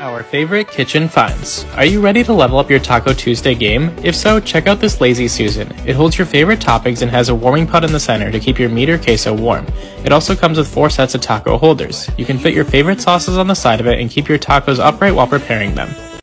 Our favorite kitchen finds. Are you ready to level up your Taco Tuesday game? If so, check out this Lazy Susan. It holds your favorite toppings and has a warming pot in the center to keep your meat or queso warm. It also comes with four sets of taco holders. You can fit your favorite sauces on the side of it and keep your tacos upright while preparing them.